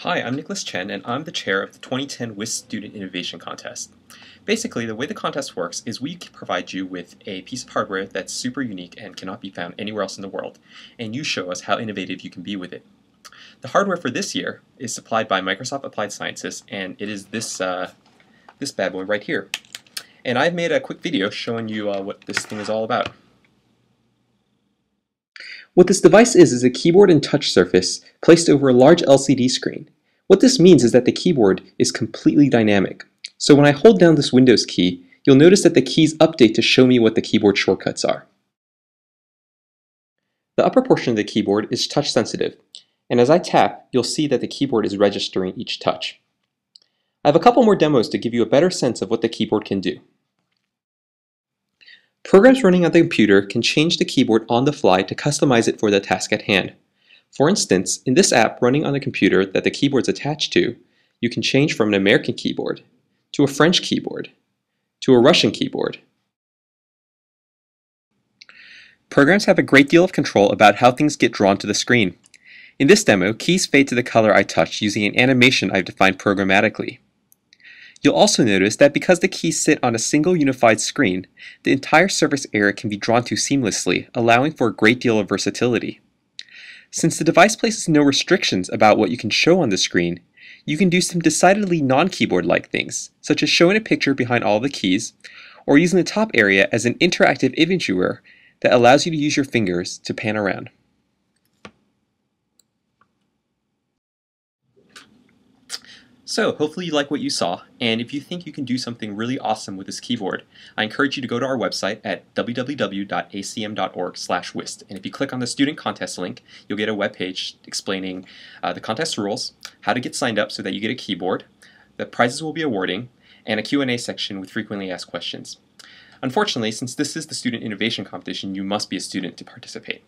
Hi, I'm Nicholas Chen, and I'm the chair of the 2010 UIST Student Innovation Contest. Basically, the way the contest works is we provide you with a piece of hardware that's super unique and cannot be found anywhere else in the world, and you show us how innovative you can be with it. The hardware for this year is supplied by Microsoft Applied Sciences, and it is this, uh, this bad boy right here. And I've made a quick video showing you uh, what this thing is all about. What this device is is a keyboard and touch surface placed over a large LCD screen. What this means is that the keyboard is completely dynamic. So when I hold down this Windows key, you'll notice that the keys update to show me what the keyboard shortcuts are. The upper portion of the keyboard is touch sensitive, and as I tap, you'll see that the keyboard is registering each touch. I have a couple more demos to give you a better sense of what the keyboard can do. Programs running on the computer can change the keyboard on the fly to customize it for the task at hand. For instance, in this app running on the computer that the keyboard is attached to, you can change from an American keyboard, to a French keyboard, to a Russian keyboard. Programs have a great deal of control about how things get drawn to the screen. In this demo, keys fade to the color I touch using an animation I've defined programmatically. You'll also notice that because the keys sit on a single unified screen, the entire surface area can be drawn to seamlessly, allowing for a great deal of versatility. Since the device places no restrictions about what you can show on the screen, you can do some decidedly non-keyboard-like things, such as showing a picture behind all the keys, or using the top area as an interactive image viewer that allows you to use your fingers to pan around. So hopefully you like what you saw, and if you think you can do something really awesome with this keyboard, I encourage you to go to our website at www.acm.org/uist, and if you click on the student contest link, you'll get a web page explaining uh, the contest rules, how to get signed up so that you get a keyboard, the prizes we'll be awarding, and a Q&A section with frequently asked questions. Unfortunately, since this is the student innovation competition, you must be a student to participate.